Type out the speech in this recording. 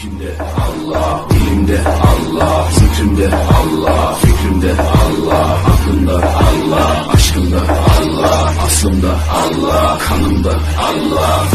İçimde Allah, dilimde Allah, zikrimde Allah, fikrimde Allah, aklımda Allah, aşkımda Allah, aslımda Allah, kanımda Allah.